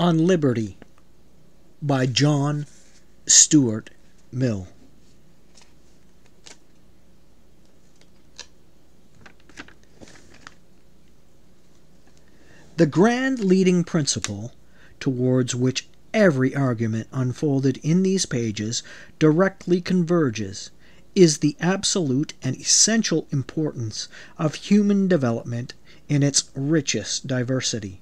on Liberty by John Stuart Mill. The grand leading principle towards which every argument unfolded in these pages directly converges is the absolute and essential importance of human development in its richest diversity.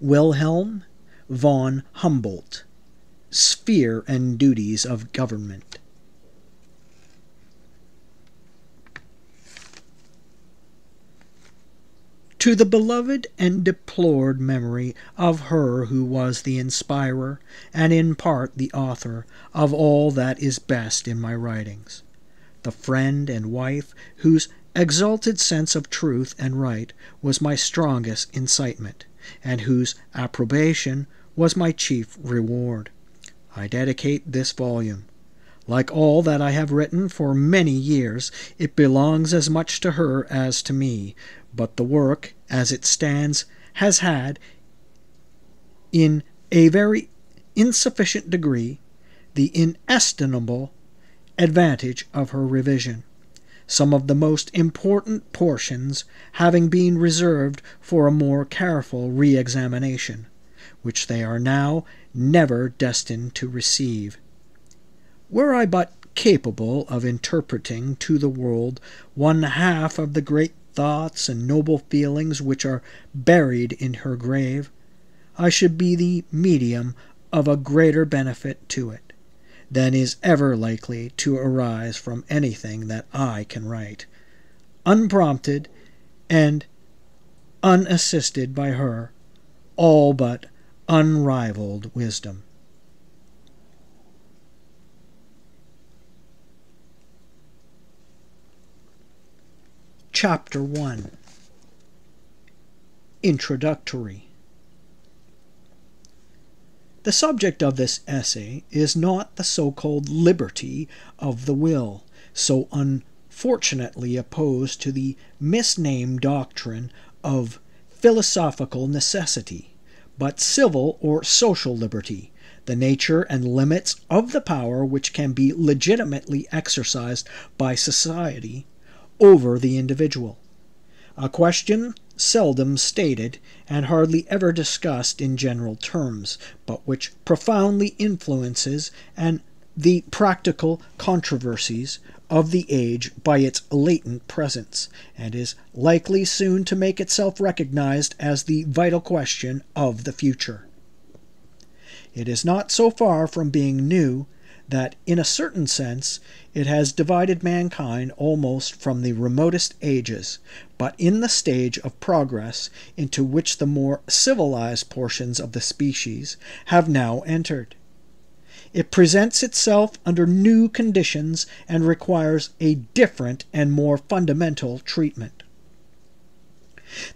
Wilhelm von Humboldt, Sphere and Duties of Government. To the beloved and deplored memory of her who was the inspirer and in part the author of all that is best in my writings, the friend and wife whose exalted sense of truth and right was my strongest incitement, and whose approbation was my chief reward. I dedicate this volume. Like all that I have written for many years, it belongs as much to her as to me, but the work, as it stands, has had, in a very insufficient degree, the inestimable advantage of her revision, some of the most important portions having been reserved for a more careful re examination, which they are now never destined to receive. Were I but capable of interpreting to the world one half of the great thoughts and noble feelings which are buried in her grave, I should be the medium of a greater benefit to it than is ever likely to arise from anything that I can write, unprompted and unassisted by her, all but unrivaled wisdom. Chapter 1 Introductory The subject of this essay is not the so called liberty of the will, so unfortunately opposed to the misnamed doctrine of philosophical necessity, but civil or social liberty, the nature and limits of the power which can be legitimately exercised by society over the individual. A question seldom stated and hardly ever discussed in general terms, but which profoundly influences and the practical controversies of the age by its latent presence, and is likely soon to make itself recognized as the vital question of the future. It is not so far from being new that, in a certain sense, it has divided mankind almost from the remotest ages, but in the stage of progress into which the more civilized portions of the species have now entered. It presents itself under new conditions and requires a different and more fundamental treatment.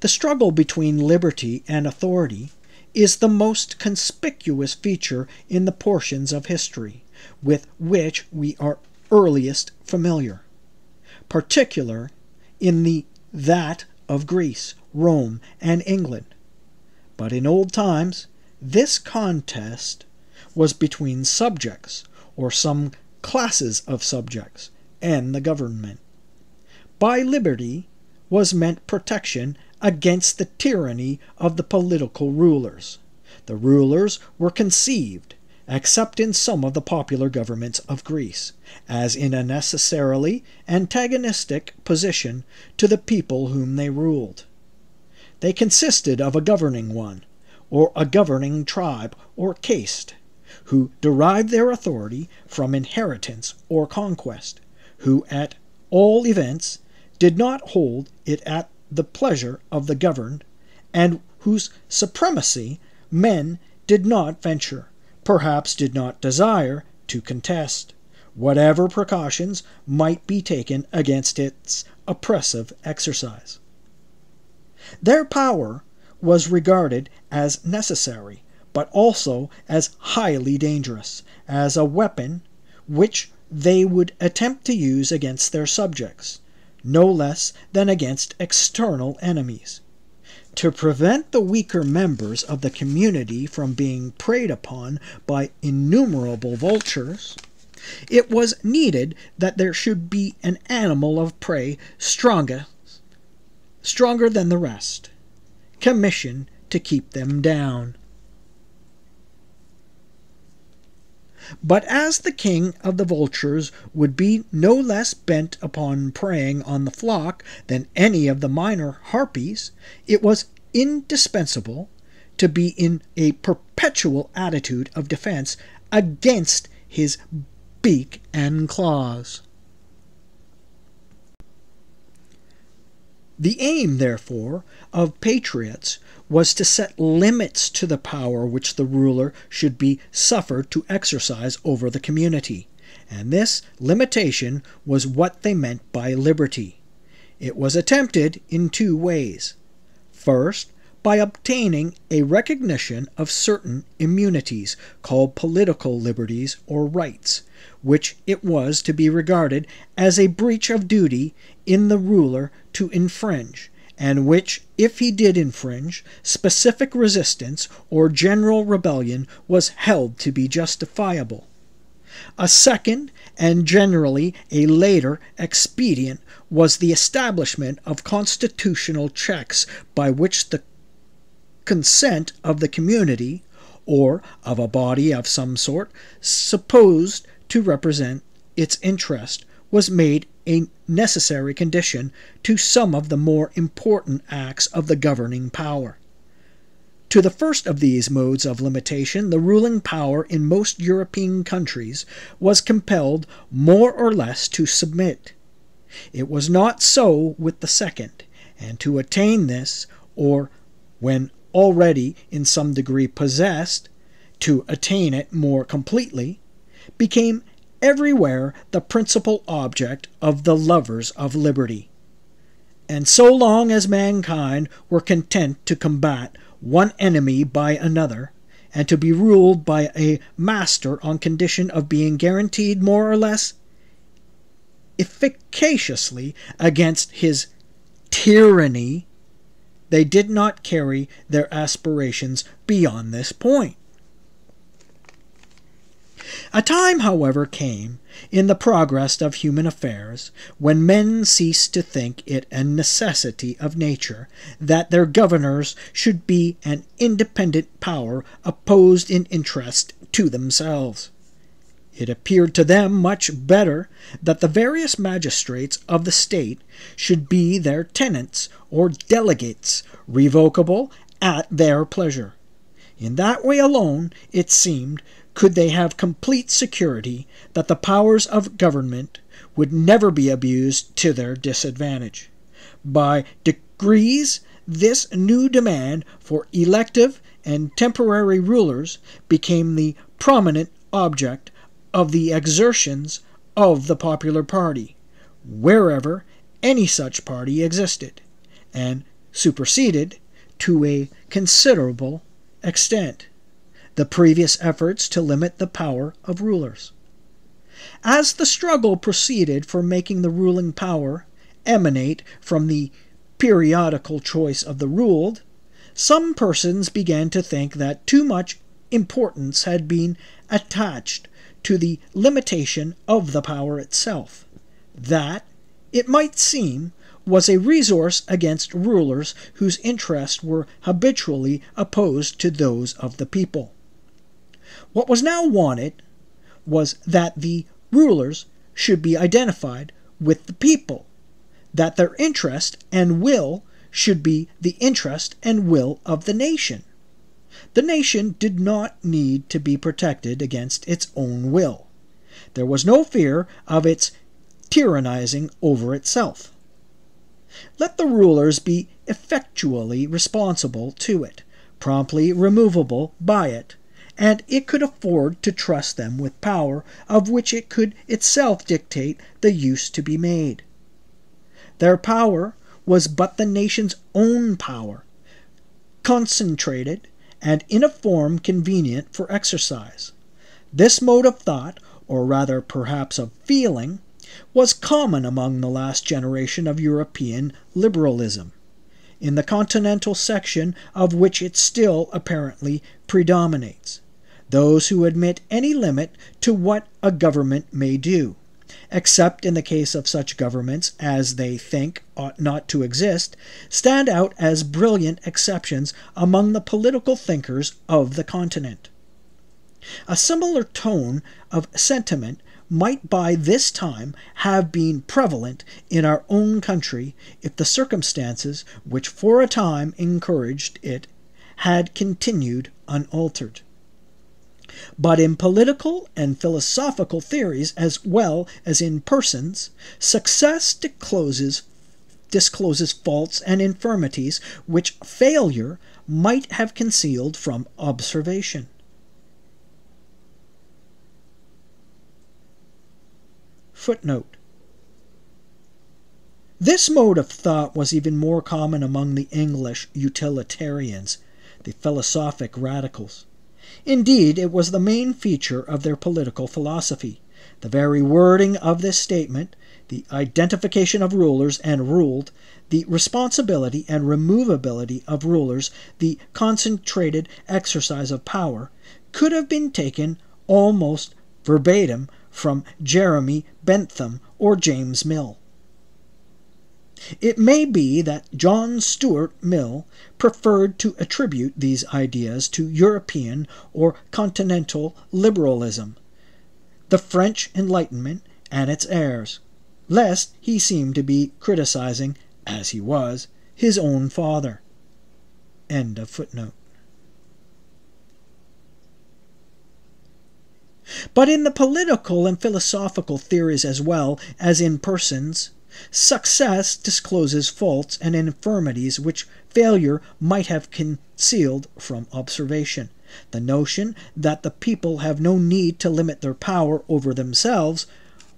The struggle between liberty and authority is the most conspicuous feature in the portions of history with which we are earliest familiar, particular in the that of Greece, Rome, and England. But in old times, this contest was between subjects, or some classes of subjects, and the government. By liberty was meant protection against the tyranny of the political rulers. The rulers were conceived except in some of the popular governments of Greece, as in a necessarily antagonistic position to the people whom they ruled. They consisted of a governing one, or a governing tribe or caste, who derived their authority from inheritance or conquest, who at all events did not hold it at the pleasure of the governed, and whose supremacy men did not venture perhaps did not desire to contest, whatever precautions might be taken against its oppressive exercise. Their power was regarded as necessary, but also as highly dangerous, as a weapon which they would attempt to use against their subjects, no less than against external enemies. To prevent the weaker members of the community from being preyed upon by innumerable vultures, it was needed that there should be an animal of prey stronger, stronger than the rest, commissioned to keep them down. But as the king of the vultures would be no less bent upon preying on the flock than any of the minor harpies, it was indispensable to be in a perpetual attitude of defense against his beak and claws. The aim, therefore, of patriots was to set limits to the power which the ruler should be suffered to exercise over the community, and this limitation was what they meant by liberty. It was attempted in two ways. First, by obtaining a recognition of certain immunities, called political liberties or rights, which it was to be regarded as a breach of duty in the ruler to infringe, and which, if he did infringe, specific resistance or general rebellion was held to be justifiable. A second, and generally a later, expedient was the establishment of constitutional checks by which the consent of the community, or of a body of some sort, supposed to represent its interest, was made a necessary condition to some of the more important acts of the governing power. To the first of these modes of limitation, the ruling power in most European countries was compelled more or less to submit. It was not so with the second, and to attain this, or when already in some degree possessed, to attain it more completely, became everywhere the principal object of the lovers of liberty. And so long as mankind were content to combat one enemy by another, and to be ruled by a master on condition of being guaranteed more or less efficaciously against his tyranny, they did not carry their aspirations beyond this point. A time, however, came in the progress of human affairs when men ceased to think it a necessity of nature that their governors should be an independent power opposed in interest to themselves. It appeared to them much better that the various magistrates of the state should be their tenants or delegates, revocable at their pleasure. In that way alone, it seemed, could they have complete security that the powers of government would never be abused to their disadvantage. By degrees, this new demand for elective and temporary rulers became the prominent object of the exertions of the popular party, wherever any such party existed, and superseded, to a considerable extent, the previous efforts to limit the power of rulers. As the struggle proceeded for making the ruling power emanate from the periodical choice of the ruled, some persons began to think that too much importance had been attached to the limitation of the power itself. That, it might seem, was a resource against rulers whose interests were habitually opposed to those of the people. What was now wanted was that the rulers should be identified with the people, that their interest and will should be the interest and will of the nation. The nation did not need to be protected against its own will. There was no fear of its tyrannizing over itself. Let the rulers be effectually responsible to it, promptly removable by it, and it could afford to trust them with power of which it could itself dictate the use to be made. Their power was but the nation's own power, concentrated and in a form convenient for exercise. This mode of thought, or rather perhaps of feeling, was common among the last generation of European liberalism. in the continental section of which it still apparently predominates, those who admit any limit to what a government may do, except in the case of such governments as they think ought not to exist, stand out as brilliant exceptions among the political thinkers of the continent. A similar tone of sentiment might by this time have been prevalent in our own country if the circumstances which for a time encouraged it had continued unaltered. But in political and philosophical theories, as well as in persons, success discloses, discloses faults and infirmities which failure might have concealed from observation. Footnote This mode of thought was even more common among the English utilitarians, the philosophic radicals. Indeed, it was the main feature of their political philosophy. The very wording of this statement, the identification of rulers and ruled, the responsibility and removability of rulers, the concentrated exercise of power, could have been taken almost verbatim from Jeremy Bentham or James Mill. It may be that John Stuart Mill preferred to attribute these ideas to European or continental liberalism, the French Enlightenment, and its heirs, lest he seem to be criticizing, as he was, his own father. End of footnote. But in the political and philosophical theories as well as in persons, success discloses faults and infirmities which failure might have concealed from observation. The notion that the people have no need to limit their power over themselves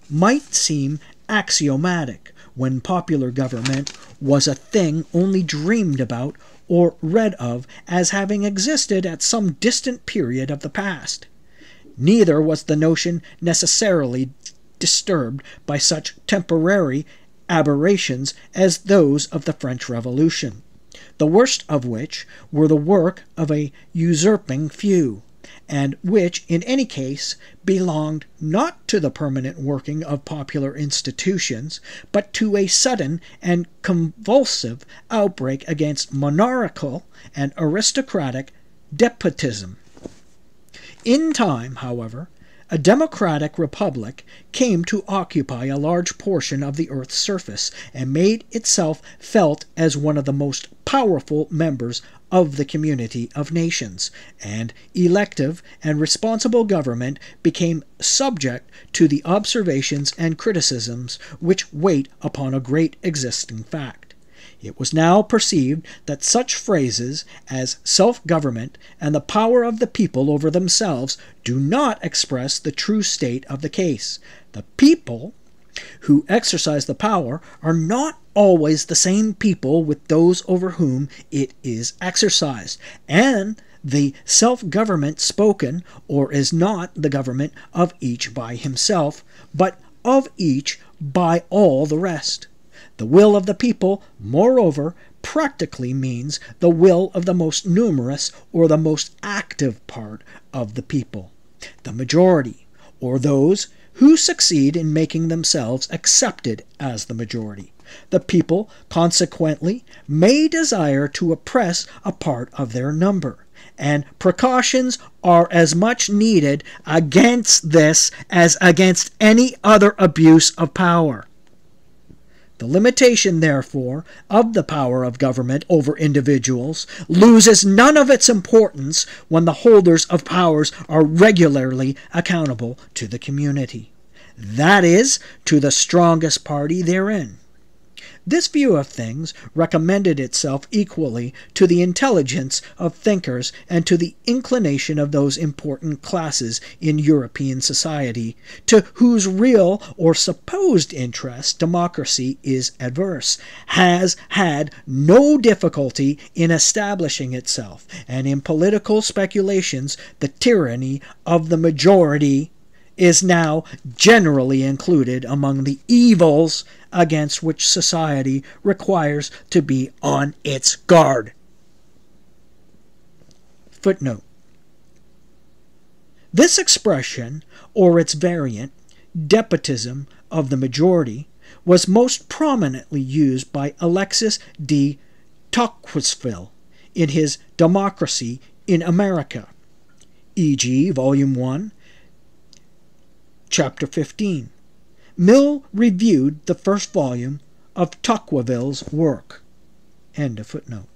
might seem axiomatic when popular government was a thing only dreamed about or read of as having existed at some distant period of the past. Neither was the notion necessarily disturbed by such temporary aberrations as those of the French Revolution, the worst of which were the work of a usurping few, and which, in any case, belonged not to the permanent working of popular institutions, but to a sudden and convulsive outbreak against monarchical and aristocratic despotism. In time, however, a democratic republic came to occupy a large portion of the earth's surface and made itself felt as one of the most powerful members of the community of nations, and elective and responsible government became subject to the observations and criticisms which wait upon a great existing fact. It was now perceived that such phrases as self government and the power of the people over themselves do not express the true state of the case. The people who exercise the power are not always the same people with those over whom it is exercised, and the self government spoken or is not the government of each by himself, but of each by all the rest. The will of the people, moreover, practically means the will of the most numerous or the most active part of the people, the majority, or those who succeed in making themselves accepted as the majority. The people, consequently, may desire to oppress a part of their number, and precautions are as much needed against this as against any other abuse of power. The limitation, therefore, of the power of government over individuals loses none of its importance when the holders of powers are regularly accountable to the community. That is, to the strongest party therein. This view of things recommended itself equally to the intelligence of thinkers and to the inclination of those important classes in European society to whose real or supposed interest democracy is adverse, has had no difficulty in establishing itself, and in political speculations the tyranny of the majority is now generally included among the evils against which society requires to be on its guard. Footnote This expression, or its variant, despotism of the majority, was most prominently used by Alexis de Tocqueville in his Democracy in America, e.g., Volume 1, Chapter 15. Mill reviewed the first volume of Tocqueville's work. End of footnote.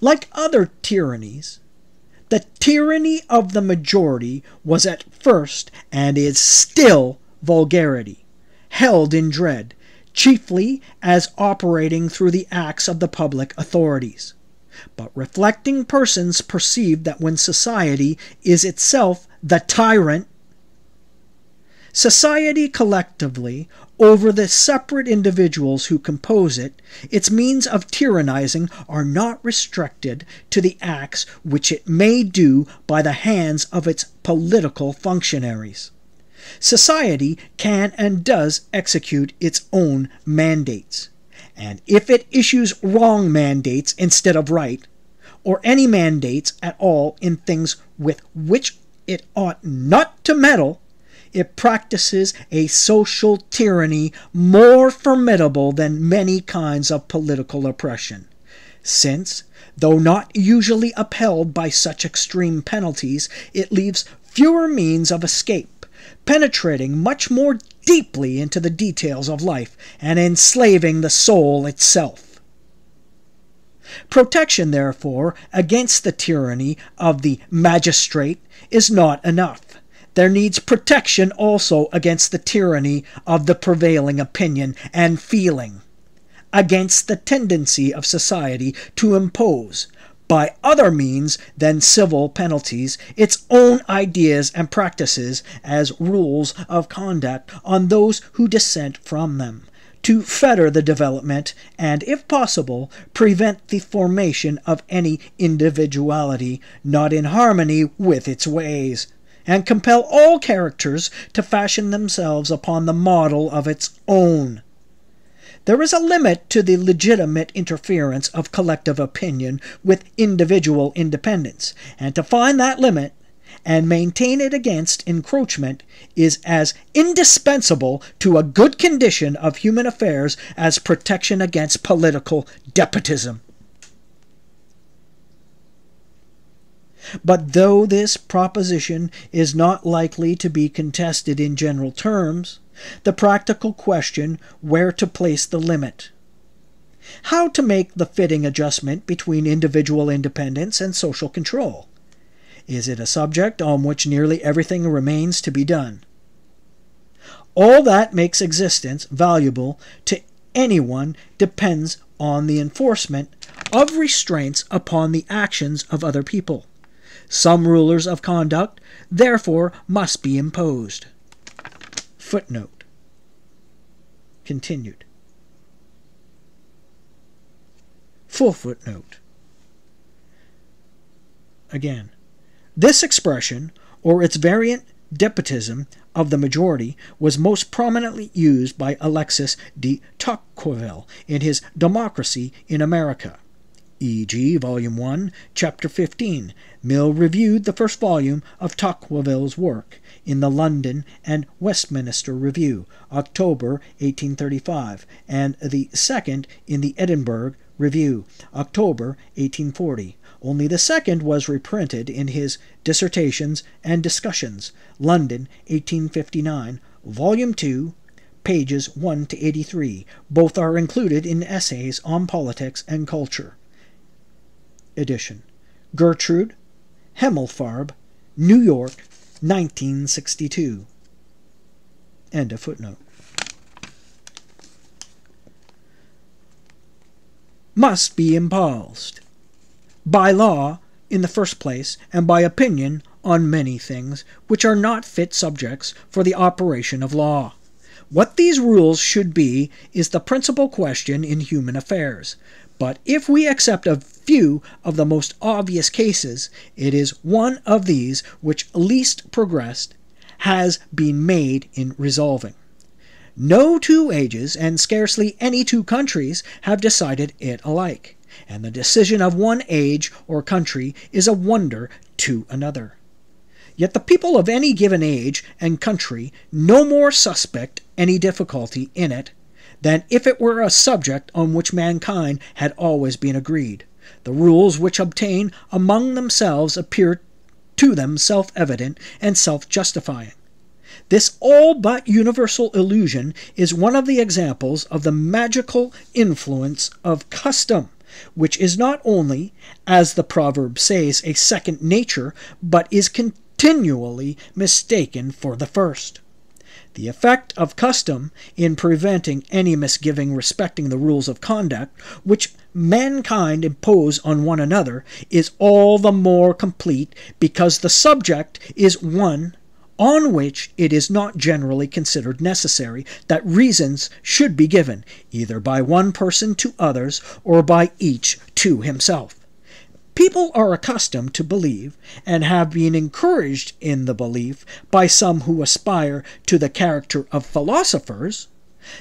Like other tyrannies, the tyranny of the majority was at first and is still vulgarity, held in dread, chiefly as operating through the acts of the public authorities. But reflecting persons perceive that when society is itself the tyrant, society collectively, over the separate individuals who compose it, its means of tyrannizing are not restricted to the acts which it may do by the hands of its political functionaries. Society can and does execute its own mandates. And if it issues wrong mandates instead of right, or any mandates at all in things with which it ought not to meddle, it practices a social tyranny more formidable than many kinds of political oppression. Since, though not usually upheld by such extreme penalties, it leaves fewer means of escape, penetrating much more deeply into the details of life and enslaving the soul itself. Protection, therefore, against the tyranny of the magistrate is not enough. There needs protection also against the tyranny of the prevailing opinion and feeling, against the tendency of society to impose, by other means than civil penalties, its own ideas and practices as rules of conduct on those who dissent from them to fetter the development and, if possible, prevent the formation of any individuality not in harmony with its ways, and compel all characters to fashion themselves upon the model of its own. There is a limit to the legitimate interference of collective opinion with individual independence, and to find that limit and maintain it against encroachment is as indispensable to a good condition of human affairs as protection against political despotism. But though this proposition is not likely to be contested in general terms, the practical question where to place the limit, how to make the fitting adjustment between individual independence and social control, is it a subject on which nearly everything remains to be done? All that makes existence valuable to anyone depends on the enforcement of restraints upon the actions of other people. Some rulers of conduct, therefore, must be imposed. Footnote. Continued. Full footnote. Again. This expression, or its variant despotism of the majority, was most prominently used by Alexis de Tocqueville in his Democracy in America. E.g., Volume 1, Chapter 15. Mill reviewed the first volume of Tocqueville's work in the London and Westminster Review, October 1835, and the second in the Edinburgh Review, October 1840. Only the second was reprinted in his Dissertations and Discussions, London, 1859, Volume 2, pages 1 to 83. Both are included in Essays on Politics and Culture. Edition. Gertrude Himmelfarb, New York, 1962. End of footnote. Must be imposed by law in the first place, and by opinion on many things which are not fit subjects for the operation of law. What these rules should be is the principal question in human affairs, But if we accept a few of the most obvious cases, it is one of these which least progressed has been made in resolving. No two ages and scarcely any two countries have decided it alike, and the decision of one age or country is a wonder to another. Yet the people of any given age and country no more suspect any difficulty in it than if it were a subject on which mankind had always been agreed. The rules which obtain among themselves appear to them self evident and self justifying. This all but universal illusion is one of the examples of the magical influence of custom, which is not only, as the proverb says, a second nature, but is continually mistaken for the first. The effect of custom in preventing any misgiving respecting the rules of conduct which mankind impose on one another is all the more complete because the subject is one on which it is not generally considered necessary that reasons should be given, either by one person to others or by each to himself. People are accustomed to believe, and have been encouraged in the belief by some who aspire to the character of philosophers,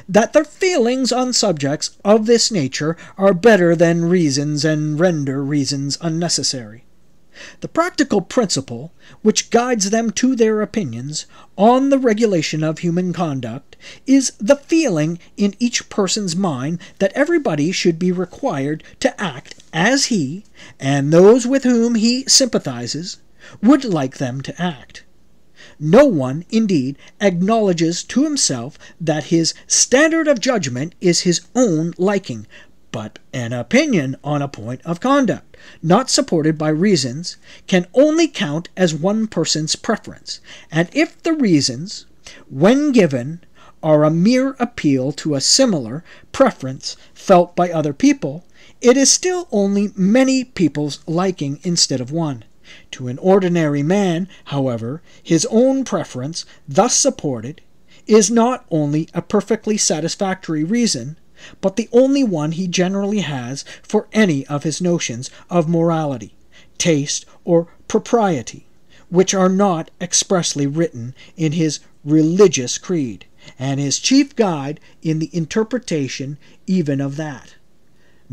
that their feelings on subjects of this nature are better than reasons and render reasons unnecessary. The practical principle which guides them to their opinions on the regulation of human conduct is the feeling in each person's mind that everybody should be required to act as he, and those with whom he sympathizes, would like them to act. No one, indeed, acknowledges to himself that his standard of judgment is his own liking, but an opinion on a point of conduct, not supported by reasons, can only count as one person's preference, and if the reasons, when given, are a mere appeal to a similar preference felt by other people, it is still only many people's liking instead of one. To an ordinary man, however, his own preference, thus supported, is not only a perfectly satisfactory reason, but the only one he generally has for any of his notions of morality, taste, or propriety, which are not expressly written in his religious creed, and his chief guide in the interpretation even of that.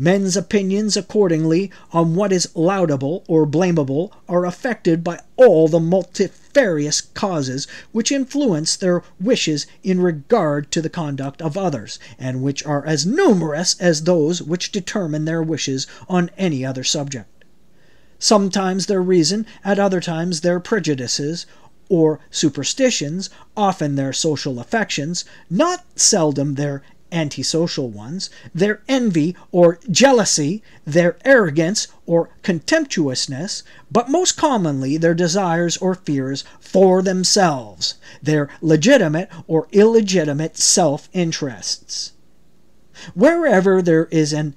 Men's opinions, accordingly, on what is laudable or blamable are affected by all the multifarious causes which influence their wishes in regard to the conduct of others, and which are as numerous as those which determine their wishes on any other subject. Sometimes their reason, at other times their prejudices, or superstitions, often their social affections, not seldom their antisocial ones, their envy or jealousy, their arrogance or contemptuousness, but most commonly their desires or fears for themselves, their legitimate or illegitimate self interests. Wherever there is an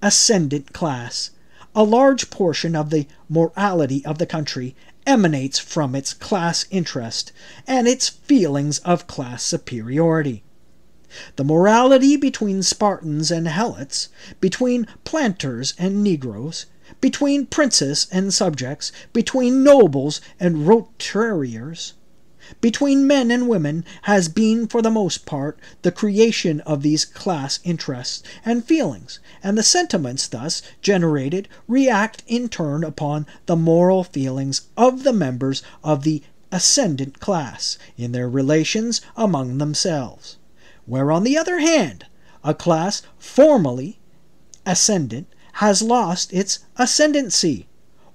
ascendant class, a large portion of the morality of the country emanates from its class interest and its feelings of class superiority. The morality between Spartans and Helots, between planters and Negroes, between princes and subjects, between nobles and roturiers, between men and women, has been for the most part the creation of these class interests and feelings, and the sentiments thus generated react in turn upon the moral feelings of the members of the ascendant class in their relations among themselves where, on the other hand, a class formally ascendant has lost its ascendancy,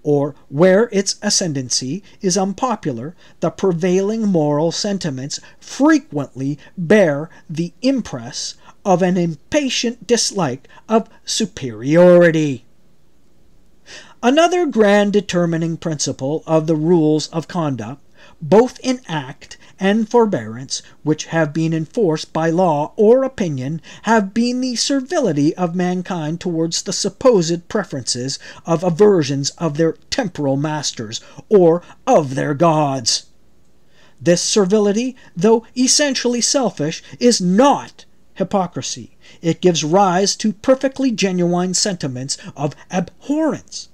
or where its ascendancy is unpopular, the prevailing moral sentiments frequently bear the impress of an impatient dislike of superiority. Another grand determining principle of the rules of conduct, both in act and forbearance which have been enforced by law or opinion have been the servility of mankind towards the supposed preferences of aversions of their temporal masters or of their gods. This servility, though essentially selfish, is not hypocrisy. It gives rise to perfectly genuine sentiments of abhorrence.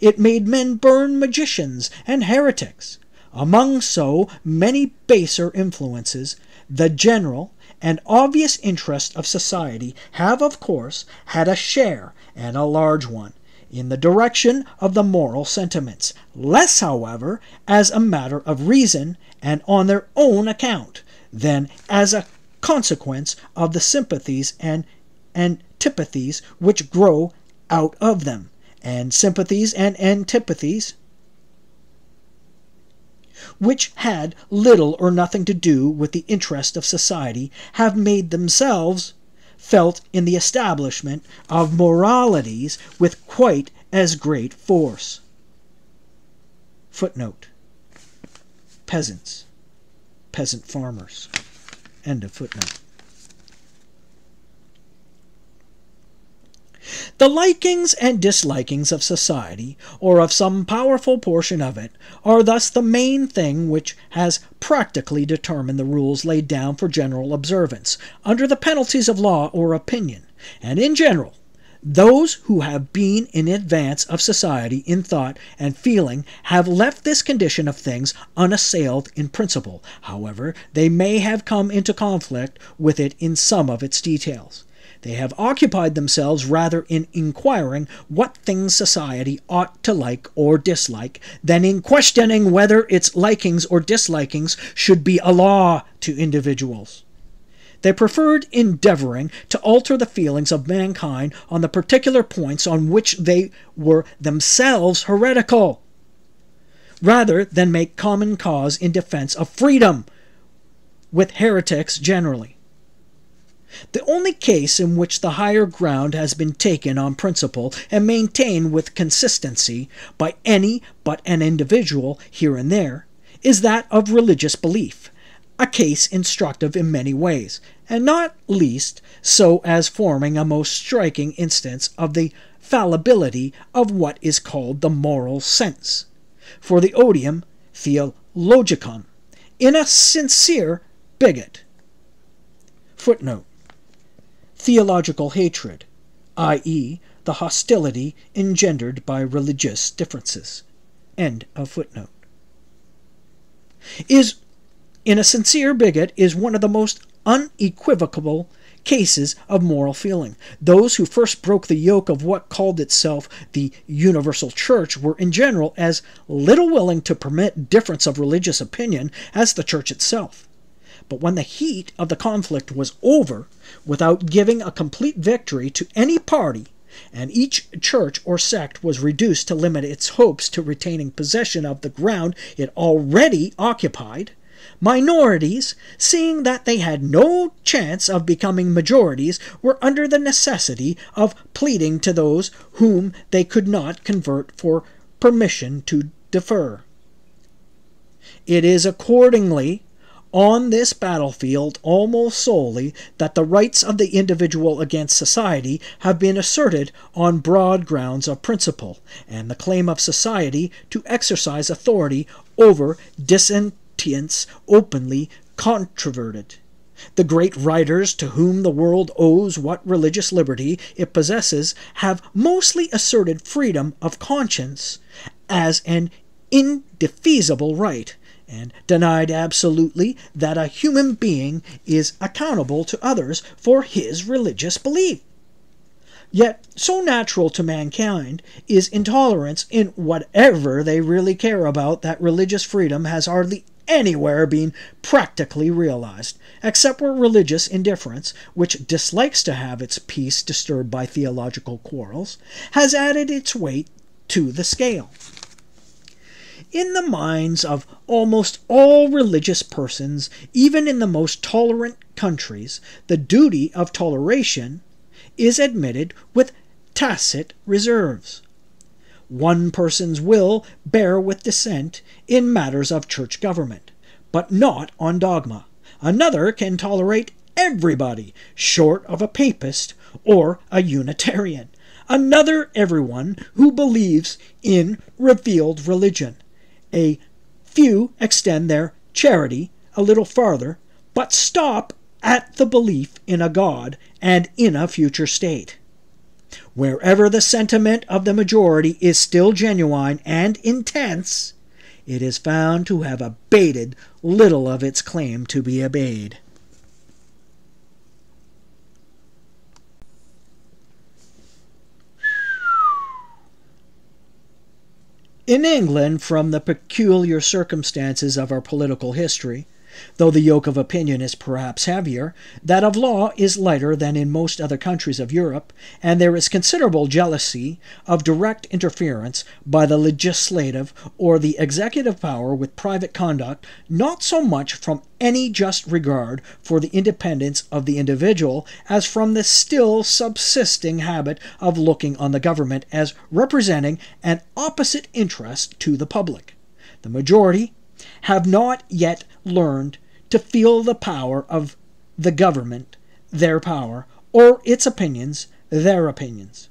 It made men burn magicians and heretics. Among so many baser influences, the general and obvious interests of society have, of course, had a share, and a large one, in the direction of the moral sentiments, less, however, as a matter of reason and on their own account, than as a consequence of the sympathies and antipathies which grow out of them, and sympathies and antipathies which had little or nothing to do with the interest of society, have made themselves felt in the establishment of moralities with quite as great force. Footnote Peasants, peasant farmers. End of footnote. The likings and dislikings of society, or of some powerful portion of it, are thus the main thing which has practically determined the rules laid down for general observance, under the penalties of law or opinion, and in general, those who have been in advance of society in thought and feeling have left this condition of things unassailed in principle, however they may have come into conflict with it in some of its details. They have occupied themselves rather in inquiring what things society ought to like or dislike than in questioning whether its likings or dislikings should be a law to individuals. They preferred endeavoring to alter the feelings of mankind on the particular points on which they were themselves heretical, rather than make common cause in defense of freedom with heretics generally. The only case in which the higher ground has been taken on principle and maintained with consistency by any but an individual here and there is that of religious belief, a case instructive in many ways, and not least so as forming a most striking instance of the fallibility of what is called the moral sense. For the odium theologicum in a sincere bigot. Footnote theological hatred, i.e., the hostility engendered by religious differences. End of footnote. Is in a sincere bigot is one of the most unequivocal cases of moral feeling. Those who first broke the yoke of what called itself the universal church were in general as little willing to permit difference of religious opinion as the church itself. But when the heat of the conflict was over, without giving a complete victory to any party, and each church or sect was reduced to limit its hopes to retaining possession of the ground it already occupied, minorities, seeing that they had no chance of becoming majorities, were under the necessity of pleading to those whom they could not convert for permission to defer. It is accordingly on this battlefield almost solely that the rights of the individual against society have been asserted on broad grounds of principle, and the claim of society to exercise authority over dissentients openly controverted. The great writers to whom the world owes what religious liberty it possesses have mostly asserted freedom of conscience as an indefeasible right and denied absolutely that a human being is accountable to others for his religious belief. Yet, so natural to mankind is intolerance in whatever they really care about that religious freedom has hardly anywhere been practically realized, except where religious indifference, which dislikes to have its peace disturbed by theological quarrels, has added its weight to the scale. In the minds of almost all religious persons, even in the most tolerant countries, the duty of toleration is admitted with tacit reserves. One person's will bear with dissent in matters of church government, but not on dogma. Another can tolerate everybody, short of a papist or a Unitarian. Another, everyone who believes in revealed religion a few extend their charity a little farther, but stop at the belief in a God and in a future state. Wherever the sentiment of the majority is still genuine and intense, it is found to have abated little of its claim to be obeyed. In England, from the peculiar circumstances of our political history, Though the yoke of opinion is perhaps heavier, that of law is lighter than in most other countries of Europe, and there is considerable jealousy of direct interference by the legislative or the executive power with private conduct, not so much from any just regard for the independence of the individual as from the still subsisting habit of looking on the government as representing an opposite interest to the public. The majority have not yet learned to feel the power of the government, their power, or its opinions, their opinions.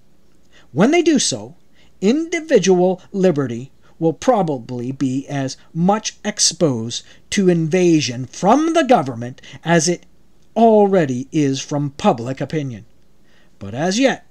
When they do so, individual liberty will probably be as much exposed to invasion from the government as it already is from public opinion. But as yet,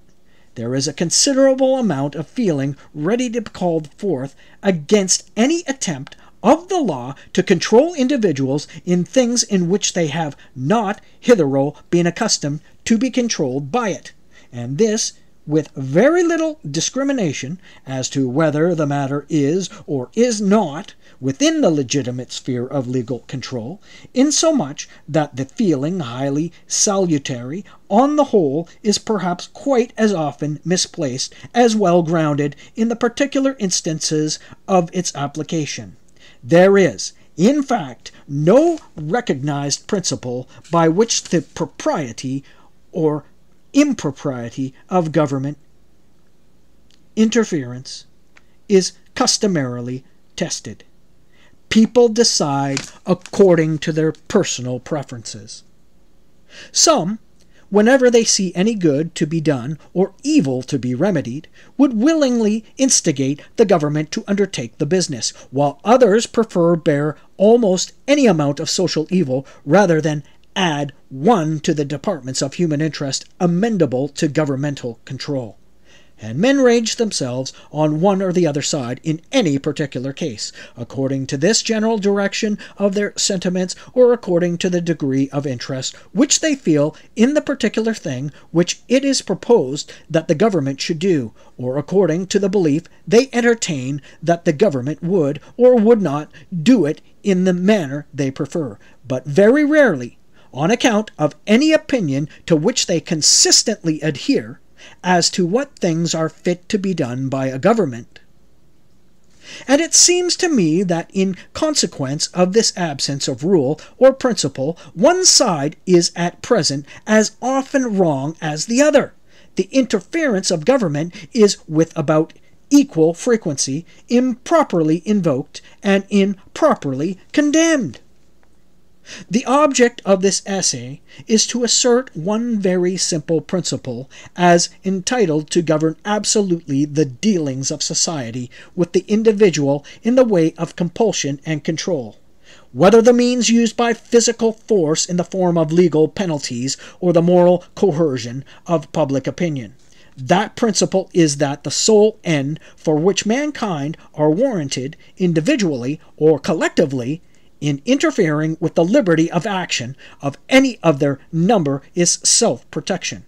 there is a considerable amount of feeling ready to be called forth against any attempt of the law to control individuals in things in which they have not hitherto been accustomed to be controlled by it, and this with very little discrimination as to whether the matter is or is not within the legitimate sphere of legal control, insomuch that the feeling highly salutary on the whole is perhaps quite as often misplaced as well grounded in the particular instances of its application. There is, in fact, no recognized principle by which the propriety or impropriety of government interference is customarily tested. People decide according to their personal preferences. Some whenever they see any good to be done or evil to be remedied, would willingly instigate the government to undertake the business, while others prefer bear almost any amount of social evil rather than add one to the departments of human interest amendable to governmental control and men range themselves on one or the other side in any particular case, according to this general direction of their sentiments or according to the degree of interest which they feel in the particular thing which it is proposed that the government should do, or according to the belief they entertain that the government would or would not do it in the manner they prefer, but very rarely, on account of any opinion to which they consistently adhere, as to what things are fit to be done by a government. And it seems to me that in consequence of this absence of rule or principle, one side is at present as often wrong as the other. The interference of government is with about equal frequency improperly invoked and improperly condemned. The object of this essay is to assert one very simple principle as entitled to govern absolutely the dealings of society with the individual in the way of compulsion and control. Whether the means used by physical force in the form of legal penalties or the moral coercion of public opinion. That principle is that the sole end for which mankind are warranted, individually or collectively, in interfering with the liberty of action of any of their number is self protection.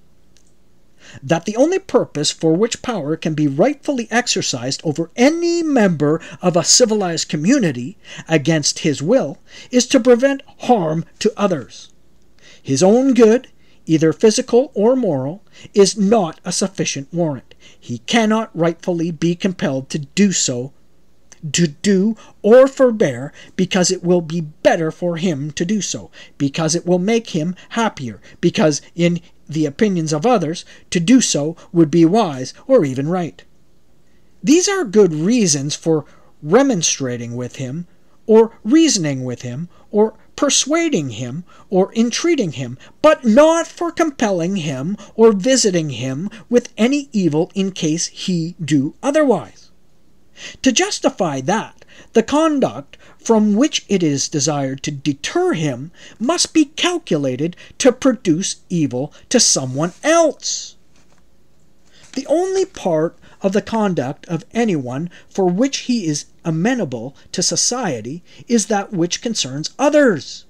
That the only purpose for which power can be rightfully exercised over any member of a civilized community against his will is to prevent harm to others. His own good, either physical or moral, is not a sufficient warrant. He cannot rightfully be compelled to do so to do or forbear because it will be better for him to do so, because it will make him happier, because, in the opinions of others, to do so would be wise or even right. These are good reasons for remonstrating with him, or reasoning with him, or persuading him, or entreating him, but not for compelling him or visiting him with any evil in case he do otherwise. To justify that, the conduct from which it is desired to deter him must be calculated to produce evil to someone else. The only part of the conduct of anyone for which he is amenable to society is that which concerns others.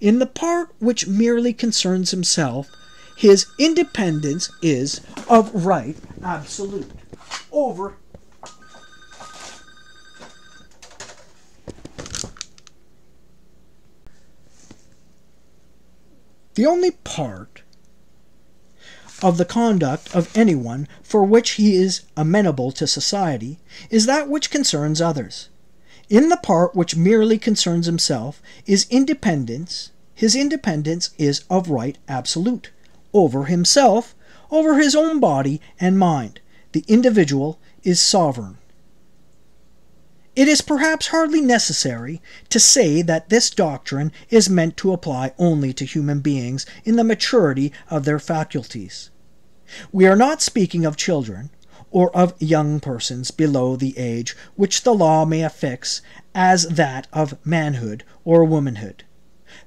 In the part which merely concerns himself, his independence is of right absolute over the only part of the conduct of anyone for which he is amenable to society is that which concerns others. In the part which merely concerns himself is independence, his independence is of right absolute over himself, over his own body and mind. The individual is sovereign. It is perhaps hardly necessary to say that this doctrine is meant to apply only to human beings in the maturity of their faculties. We are not speaking of children, or of young persons below the age which the law may affix as that of manhood or womanhood.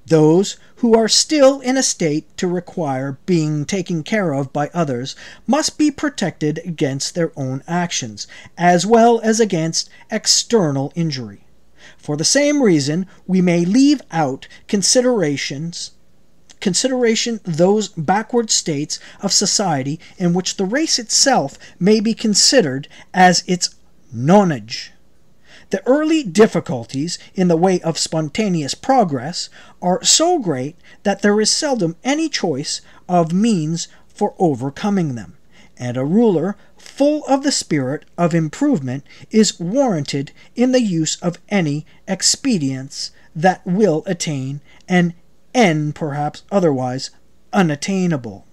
Those who are still in a state to require being taken care of by others must be protected against their own actions, as well as against external injury. For the same reason, we may leave out considerations consideration those backward states of society in which the race itself may be considered as its nonage. The early difficulties in the way of spontaneous progress are so great that there is seldom any choice of means for overcoming them, and a ruler full of the spirit of improvement is warranted in the use of any expedients that will attain an end perhaps otherwise unattainable.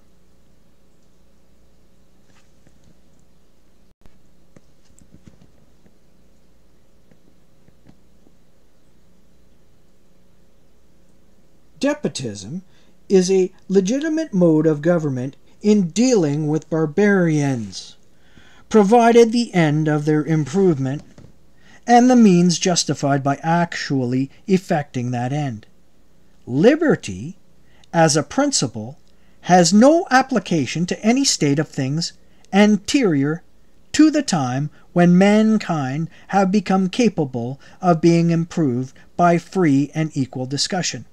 Despotism is a legitimate mode of government in dealing with barbarians, provided the end of their improvement and the means justified by actually effecting that end. Liberty, as a principle, has no application to any state of things anterior to the time when mankind have become capable of being improved by free and equal discussion.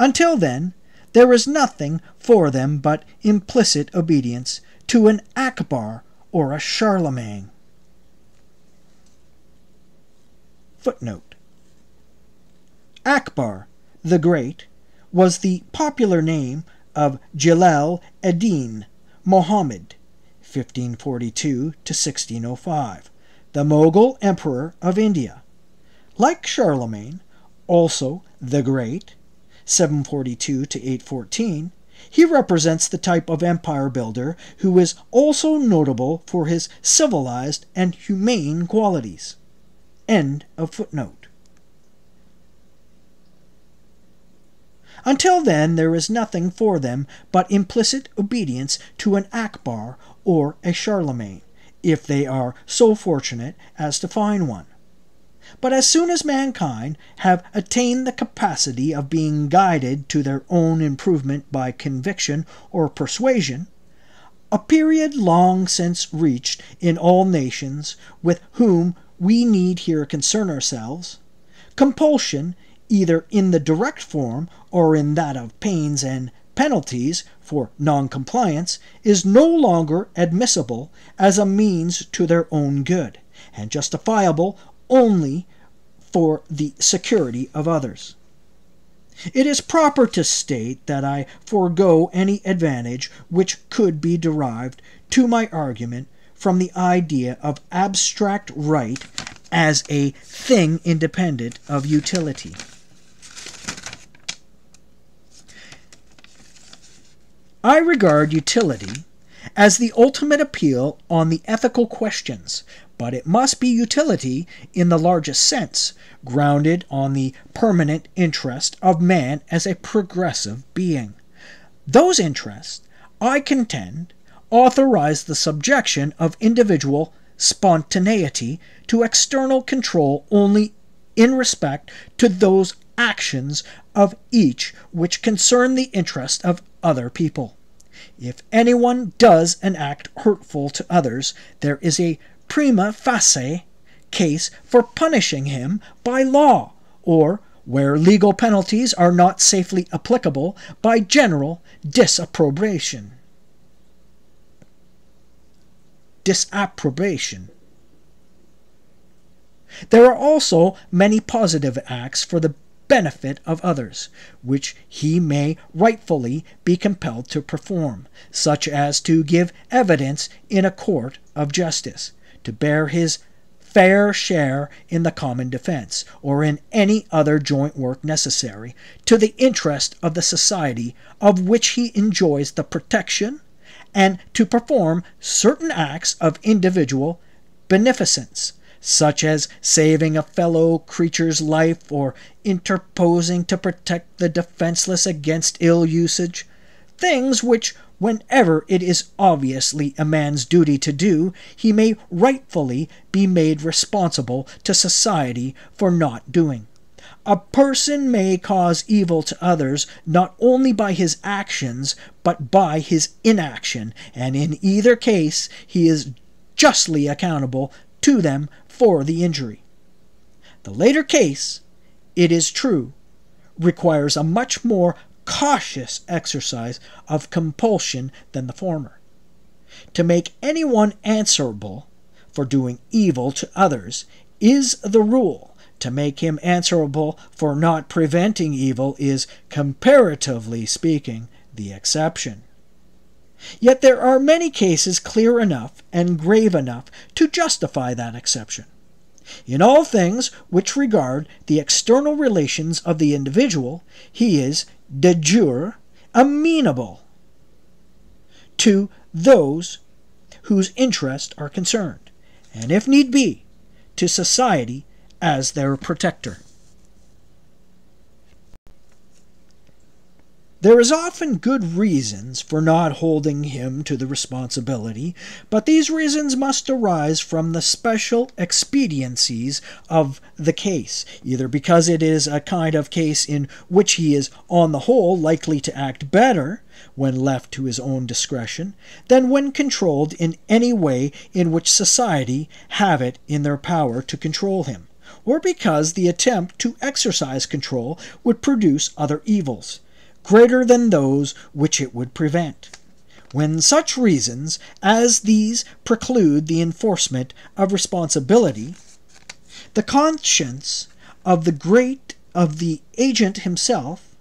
Until then, there is nothing for them but implicit obedience to an Akbar or a Charlemagne. Footnote Akbar the Great was the popular name of Jalal ad-Din Muhammad, 1542 to 1605, the Mughal Emperor of India. Like Charlemagne, also the Great, 742 to 814, he represents the type of empire builder who is also notable for his civilized and humane qualities. End of footnote. Until then, there is nothing for them but implicit obedience to an Akbar or a Charlemagne, if they are so fortunate as to find one. But as soon as mankind have attained the capacity of being guided to their own improvement by conviction or persuasion, a period long since reached in all nations with whom we need here concern ourselves, compulsion, either in the direct form or in that of pains and penalties for noncompliance, is no longer admissible as a means to their own good, and justifiable only for the security of others. It is proper to state that I forego any advantage which could be derived to my argument from the idea of abstract right as a thing independent of utility. I regard utility as the ultimate appeal on the ethical questions, but it must be utility in the largest sense, grounded on the permanent interest of man as a progressive being. Those interests, I contend, authorize the subjection of individual spontaneity to external control only in respect to those actions of each which concern the interest of other people. If anyone does an act hurtful to others, there is a prima facie case for punishing him by law, or, where legal penalties are not safely applicable, by general disapprobation. Disapprobation. There are also many positive acts for the benefit of others, which he may rightfully be compelled to perform, such as to give evidence in a court of justice, to bear his fair share in the common defense, or in any other joint work necessary to the interest of the society of which he enjoys the protection, and to perform certain acts of individual beneficence such as saving a fellow creature's life or interposing to protect the defenseless against ill usage, things which, whenever it is obviously a man's duty to do, he may rightfully be made responsible to society for not doing. A person may cause evil to others not only by his actions, but by his inaction, and in either case he is justly accountable to them for the injury. The later case, it is true, requires a much more cautious exercise of compulsion than the former. To make anyone answerable for doing evil to others is the rule. To make him answerable for not preventing evil is, comparatively speaking, the exception. Yet there are many cases clear enough and grave enough to justify that exception. In all things which regard the external relations of the individual, he is de jure amenable to those whose interests are concerned, and if need be, to society as their protector. There is often good reasons for not holding him to the responsibility, but these reasons must arise from the special expediencies of the case, either because it is a kind of case in which he is on the whole likely to act better when left to his own discretion than when controlled in any way in which society have it in their power to control him, or because the attempt to exercise control would produce other evils greater than those which it would prevent. When such reasons as these preclude the enforcement of responsibility, the conscience of the great of the agent himself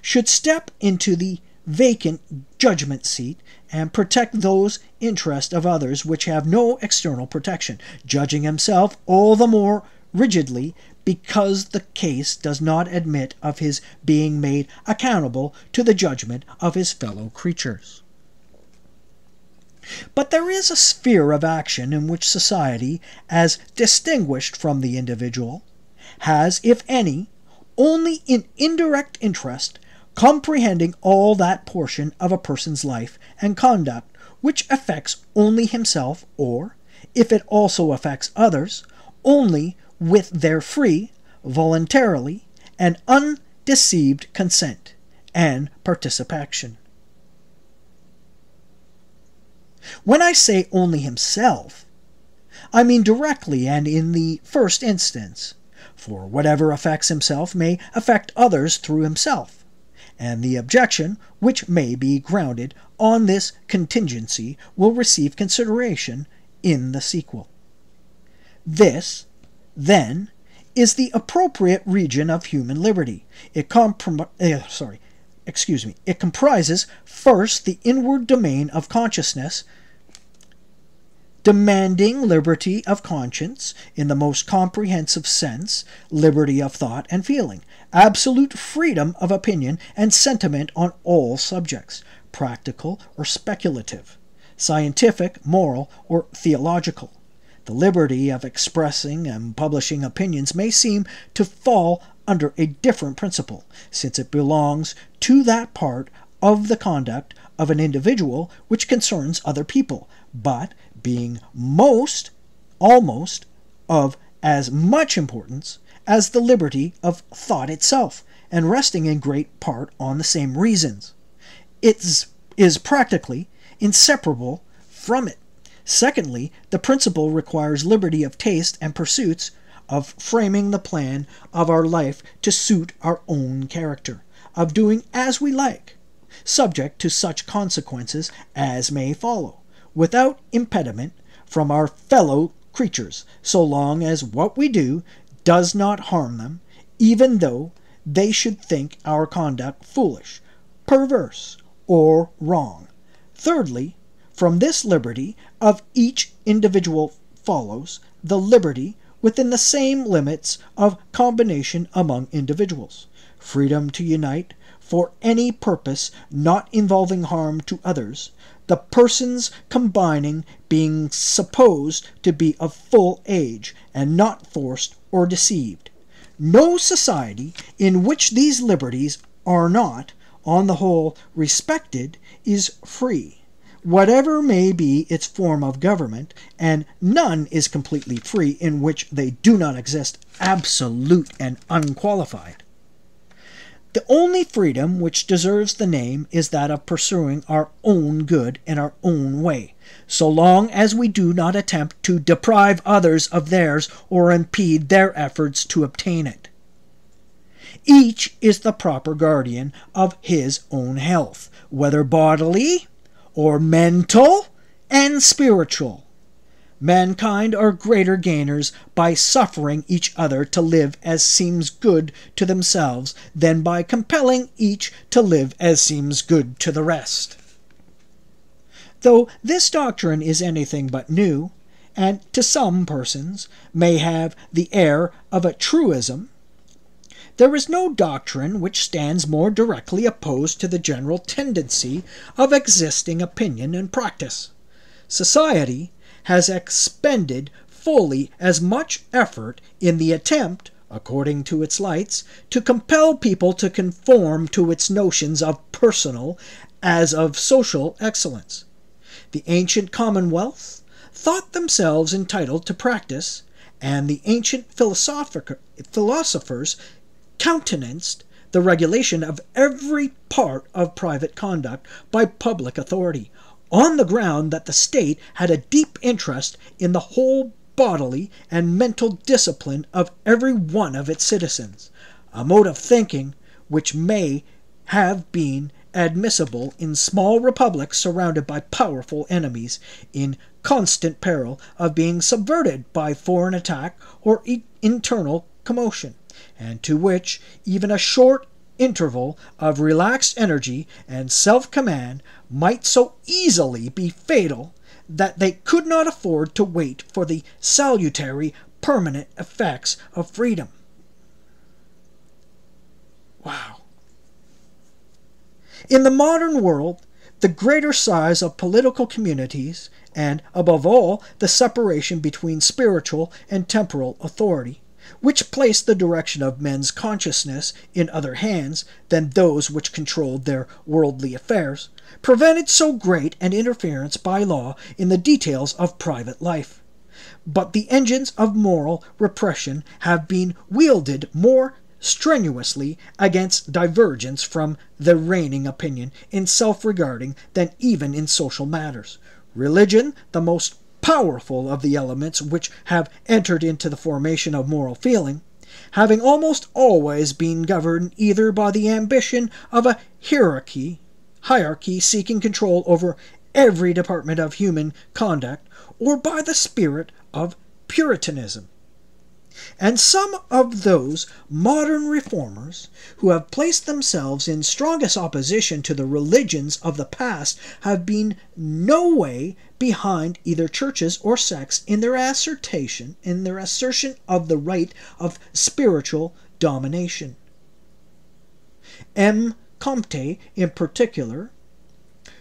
should step into the vacant judgment seat and protect those interests of others which have no external protection, judging himself all the more rigidly because the case does not admit of his being made accountable to the judgment of his fellow creatures. But there is a sphere of action in which society, as distinguished from the individual, has, if any, only an indirect interest, comprehending all that portion of a person's life and conduct which affects only himself, or, if it also affects others, only with their free, voluntarily, and undeceived consent and participation. When I say only himself, I mean directly and in the first instance, for whatever affects himself may affect others through himself, and the objection, which may be grounded on this contingency, will receive consideration in the sequel. This then, is the appropriate region of human liberty. It comprom- uh, sorry, excuse me. It comprises first the inward domain of consciousness, demanding liberty of conscience in the most comprehensive sense, liberty of thought and feeling, absolute freedom of opinion and sentiment on all subjects, practical or speculative, scientific, moral, or theological the liberty of expressing and publishing opinions may seem to fall under a different principle, since it belongs to that part of the conduct of an individual which concerns other people, but being most almost of as much importance as the liberty of thought itself, and resting in great part on the same reasons. It is practically inseparable from it. Secondly, the principle requires liberty of taste and pursuits of framing the plan of our life to suit our own character, of doing as we like, subject to such consequences as may follow, without impediment from our fellow creatures, so long as what we do does not harm them, even though they should think our conduct foolish, perverse, or wrong. Thirdly, from this liberty of each individual follows the liberty within the same limits of combination among individuals, freedom to unite for any purpose not involving harm to others, the persons combining being supposed to be of full age and not forced or deceived. No society in which these liberties are not, on the whole, respected is free whatever may be its form of government, and none is completely free in which they do not exist absolute and unqualified. The only freedom which deserves the name is that of pursuing our own good in our own way, so long as we do not attempt to deprive others of theirs or impede their efforts to obtain it. Each is the proper guardian of his own health, whether bodily or mental and spiritual. Mankind are greater gainers by suffering each other to live as seems good to themselves than by compelling each to live as seems good to the rest. Though this doctrine is anything but new, and to some persons may have the air of a truism, there is no doctrine which stands more directly opposed to the general tendency of existing opinion and practice. Society has expended fully as much effort in the attempt, according to its lights, to compel people to conform to its notions of personal as of social excellence. The ancient commonwealth thought themselves entitled to practice, and the ancient philosophers countenanced the regulation of every part of private conduct by public authority, on the ground that the state had a deep interest in the whole bodily and mental discipline of every one of its citizens, a mode of thinking which may have been admissible in small republics surrounded by powerful enemies, in constant peril of being subverted by foreign attack or internal commotion and to which even a short interval of relaxed energy and self command might so easily be fatal that they could not afford to wait for the salutary permanent effects of freedom. Wow. In the modern world, the greater size of political communities, and above all, the separation between spiritual and temporal authority, which placed the direction of men's consciousness in other hands than those which controlled their worldly affairs, prevented so great an interference by law in the details of private life. But the engines of moral repression have been wielded more strenuously against divergence from the reigning opinion in self regarding than even in social matters. Religion, the most powerful of the elements which have entered into the formation of moral feeling, having almost always been governed either by the ambition of a hierarchy, hierarchy seeking control over every department of human conduct, or by the spirit of Puritanism. And some of those modern reformers who have placed themselves in strongest opposition to the religions of the past have been no way behind either churches or sects in their assertion in their assertion of the right of spiritual domination. M. Comte, in particular,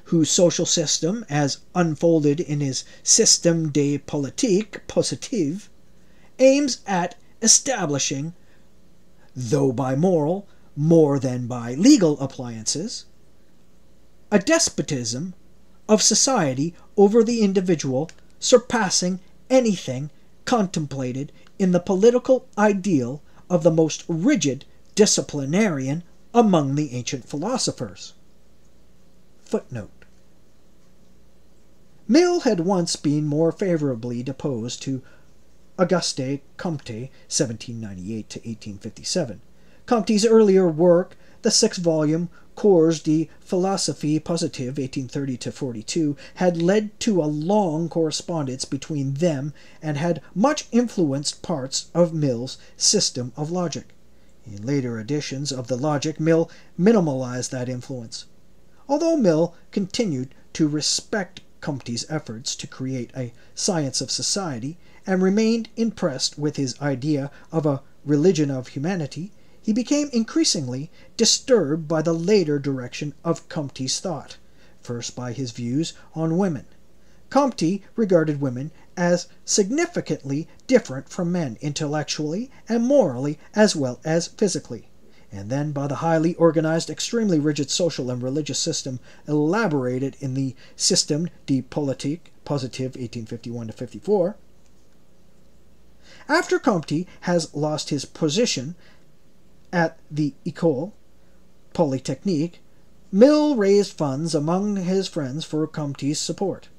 whose social system, as unfolded in his Système de Politique Positive, aims at establishing, though by moral more than by legal appliances, a despotism of society over the individual surpassing anything contemplated in the political ideal of the most rigid disciplinarian among the ancient philosophers. Footnote Mill had once been more favorably deposed to Auguste Comte, 1798 to 1857. Comte's earlier work, the six volume Cours de Philosophie Positive, 1830 to 42, had led to a long correspondence between them and had much influenced parts of Mill's system of logic. In later editions of the Logic, Mill minimalized that influence. Although Mill continued to respect Comte's efforts to create a science of society and remained impressed with his idea of a religion of humanity, he became increasingly disturbed by the later direction of Comte's thought, first by his views on women. Comte regarded women as significantly different from men intellectually and morally as well as physically, and then by the highly organized, extremely rigid social and religious system elaborated in the Système de Politique Positive 1851 54. After Comte has lost his position at the École Polytechnique, Mill raised funds among his friends for Comte's support.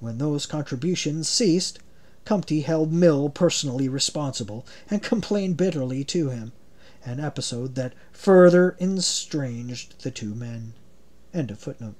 When those contributions ceased, Comte held Mill personally responsible and complained bitterly to him, an episode that further estranged the two men. End of footnote.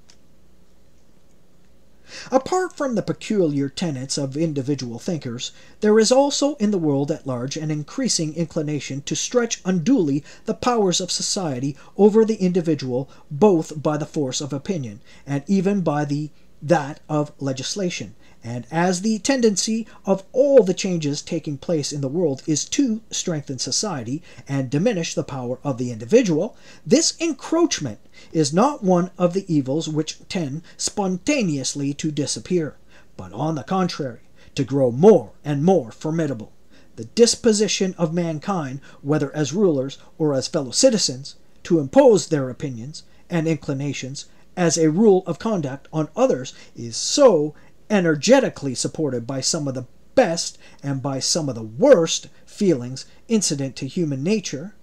Apart from the peculiar tenets of individual thinkers, there is also in the world at large an increasing inclination to stretch unduly the powers of society over the individual both by the force of opinion and even by the that of legislation, and as the tendency of all the changes taking place in the world is to strengthen society and diminish the power of the individual, this encroachment is not one of the evils which tend spontaneously to disappear, but on the contrary, to grow more and more formidable. The disposition of mankind, whether as rulers or as fellow citizens, to impose their opinions and inclinations as a rule of conduct on others is so energetically supported by some of the best and by some of the worst feelings incident to human nature,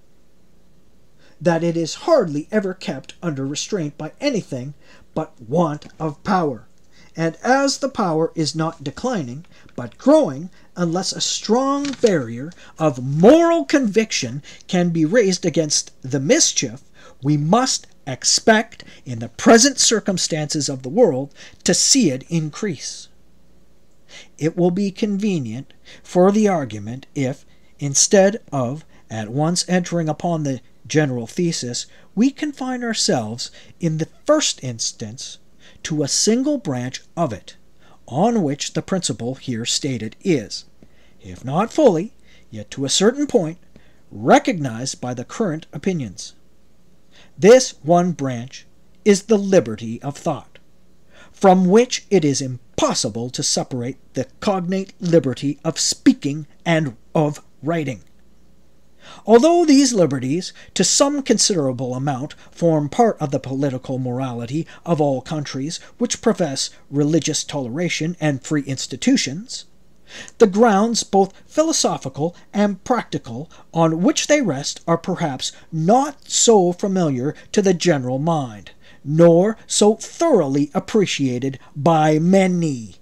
that it is hardly ever kept under restraint by anything but want of power. And as the power is not declining, but growing, unless a strong barrier of moral conviction can be raised against the mischief, we must expect, in the present circumstances of the world, to see it increase. It will be convenient for the argument if, instead of at once entering upon the general thesis, we confine ourselves, in the first instance, to a single branch of it, on which the principle here stated is, if not fully, yet to a certain point, recognized by the current opinions. This one branch is the liberty of thought, from which it is impossible to separate the cognate liberty of speaking and of writing. Although these liberties, to some considerable amount, form part of the political morality of all countries which profess religious toleration and free institutions, the grounds, both philosophical and practical, on which they rest are perhaps not so familiar to the general mind, nor so thoroughly appreciated by many,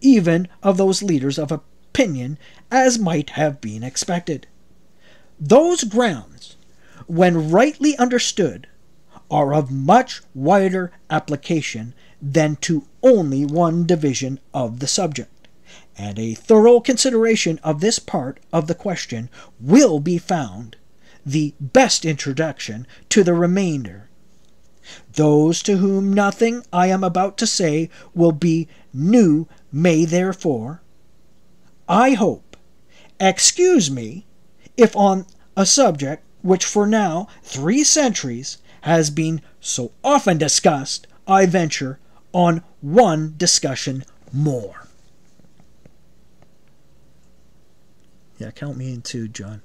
even of those leaders of opinion, as might have been expected. Those grounds, when rightly understood, are of much wider application than to only one division of the subject and a thorough consideration of this part of the question will be found the best introduction to the remainder. Those to whom nothing I am about to say will be new may therefore, I hope, excuse me if on a subject which for now three centuries has been so often discussed, I venture on one discussion more. Yeah, count me in too, John.